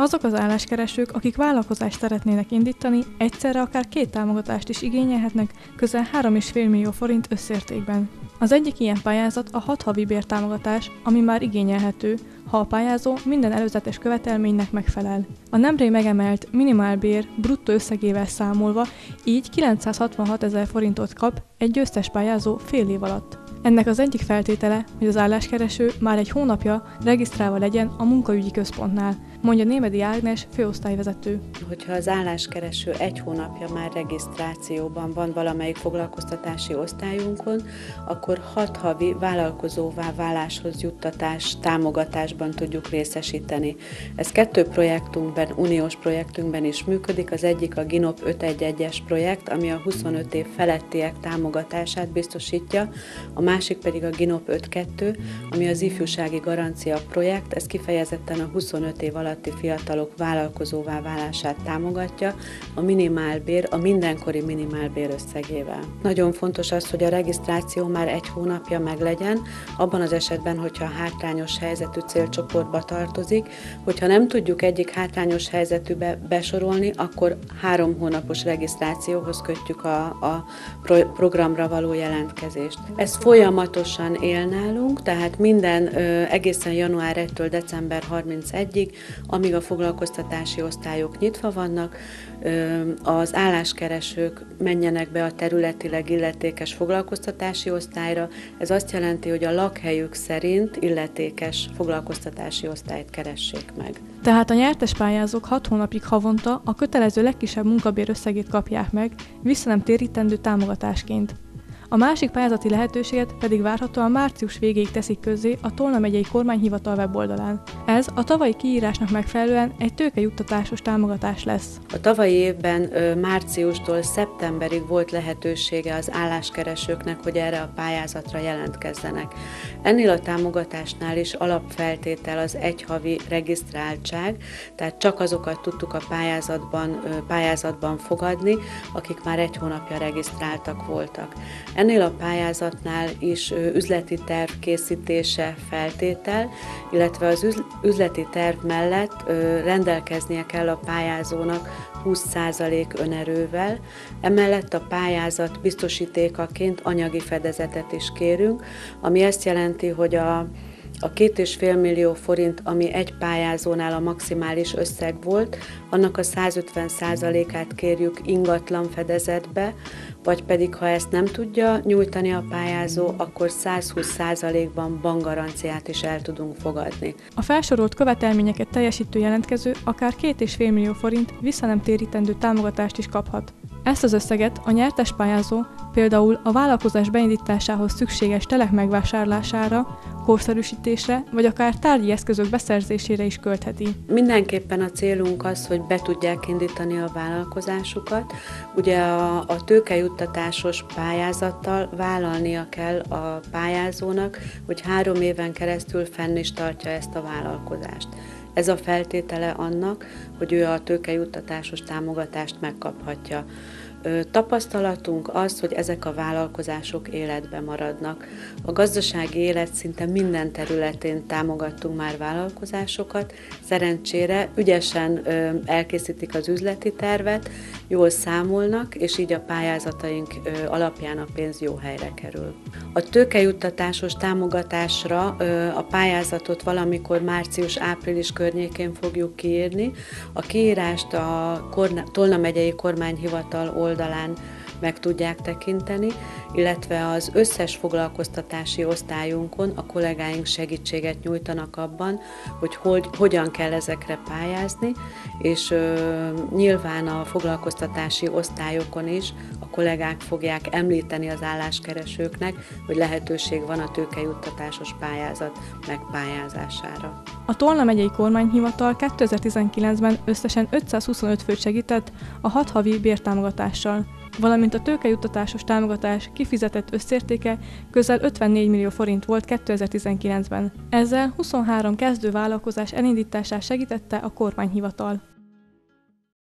Azok az álláskeresők, akik vállalkozást szeretnének indítani, egyszerre akár két támogatást is igényelhetnek, közel 3,5 millió forint összértékben. Az egyik ilyen pályázat a 6 havi bértámogatás, ami már igényelhető, ha a pályázó minden előzetes követelménynek megfelel. A nemrég megemelt minimálbér bruttó összegével számolva így 966 ezer forintot kap egy győztes pályázó fél év alatt. Ennek az egyik feltétele, hogy az álláskereső már egy hónapja regisztrálva legyen a munkaügyi központnál, mondja Némedi Ágnes, főosztályvezető. Hogyha az álláskereső egy hónapja már regisztrációban van valamelyik foglalkoztatási osztályunkon, akkor hat havi vállalkozóvá váláshoz juttatás támogatásban tudjuk részesíteni. Ez kettő projektünkben, uniós projektünkben is működik. Az egyik a GINOP 511-es projekt, ami a 25 év felettiek támogatását biztosítja, a másik pedig a GINOP 52, ami az ifjúsági garancia projekt, ez kifejezetten a 25 év alatti fiatalok vállalkozóvá válását támogatja a minimálbér, a mindenkori minimálbér összegével. Nagyon fontos az, hogy a regisztráció már egy hónapja meglegyen, abban az esetben, hogyha hátrányos helyzetű célcsoportba tartozik, hogyha nem tudjuk egyik hátrányos helyzetűbe besorolni, akkor három hónapos regisztrációhoz kötjük a, a programra való jelentkezést. Ez folyamatosan él nálunk, tehát minden egészen január 1-től december 31-ig, amíg a foglalkoztatási osztályok nyitva vannak, az álláskeresők menjenek be a területileg illetékes foglalkoztatási osztályra. Ez azt jelenti, hogy a lakhelyük szerint illetékes foglalkoztatási osztályt keressék meg. Tehát a nyertes pályázók 6 hónapig havonta a kötelező legkisebb munkabér összegét kapják meg, vissza nem térítendő támogatásként. A másik pályázati lehetőséget pedig várhatóan március végéig teszik közzé a Tolna megyei kormányhivatal weboldalán. Ez a tavalyi kiírásnak megfelelően egy tőkejuttatásos támogatás lesz. A tavalyi évben márciustól szeptemberig volt lehetősége az álláskeresőknek, hogy erre a pályázatra jelentkezzenek. Ennél a támogatásnál is alapfeltétel az egyhavi regisztráltság, tehát csak azokat tudtuk a pályázatban, pályázatban fogadni, akik már egy hónapja regisztráltak voltak. Ennél a pályázatnál is üzleti terv készítése feltétel, illetve az üzleti terv mellett rendelkeznie kell a pályázónak 20% önerővel, emellett a pályázat biztosítékaként anyagi fedezetet is kérünk, ami ezt jelenti, hogy a a két és fél millió forint, ami egy pályázónál a maximális összeg volt, annak a 150%-át kérjük ingatlan fedezetbe, vagy pedig ha ezt nem tudja nyújtani a pályázó, akkor 120%-ban bankgaranciát is el tudunk fogadni. A felsorolt követelményeket teljesítő jelentkező akár 2,5 millió forint vissza nem térítendő támogatást is kaphat. Ezt az összeget a nyertes pályázó például a vállalkozás beindításához szükséges telek megvásárlására, korszerűsítésre, vagy akár tárgyi eszközök beszerzésére is költheti. Mindenképpen a célunk az, hogy be tudják indítani a vállalkozásukat. Ugye a, a tőkejuttatásos pályázattal vállalnia kell a pályázónak, hogy három éven keresztül fenn is tartja ezt a vállalkozást. Ez a feltétele annak, hogy ő a tőkejuttatásos támogatást megkaphatja. Tapasztalatunk az, hogy ezek a vállalkozások életbe maradnak. A gazdasági élet szinte minden területén támogattunk már vállalkozásokat. Szerencsére ügyesen elkészítik az üzleti tervet, jól számolnak, és így a pályázataink alapján a pénz jó helyre kerül. A tőkejuttatásos támogatásra a pályázatot valamikor március-április környékén fogjuk kiírni. A kiírást a Tolna megyei kormányhivatal oldalán meg tudják tekinteni, illetve az összes foglalkoztatási osztályunkon a kollégáink segítséget nyújtanak abban, hogy, hogy hogyan kell ezekre pályázni, és ö, nyilván a foglalkoztatási osztályokon is a kollégák fogják említeni az álláskeresőknek, hogy lehetőség van a tőkejuttatásos pályázat megpályázására. A Tolna megyei kormányhivatal 2019-ben összesen 525 főt segített a hat havi bértámogatással, valamint a tőkejuttatásos támogatás kifizetett összértéke közel 54 millió forint volt 2019-ben. Ezzel 23 kezdő vállalkozás elindítását segítette a kormányhivatal.